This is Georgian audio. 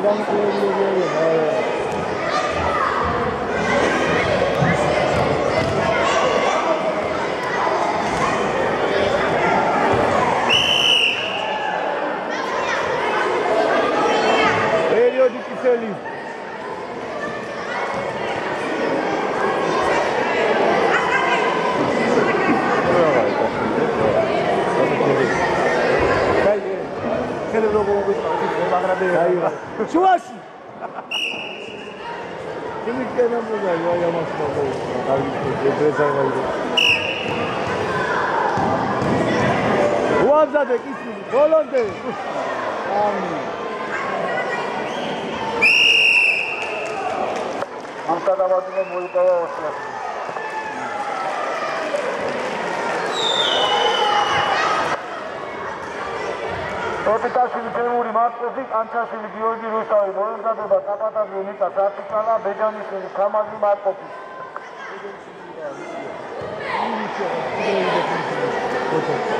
olhando para ele. Período que feliz. შუაში! იმი კენამულა აი ამას მოყვა კარგი ებრეზაი უამზადე კისი ბოლონდე ამი ამთა დამატება მოიპოვა ოსლას ოპიტაშვილი თემური მარკოზი კანჩაშვილი გიორგი რუსთავი მოემზადება კაპატაძე ნიკა საფიკალა ბეჯანიშვილი სამაზი მარკოზი Thank you.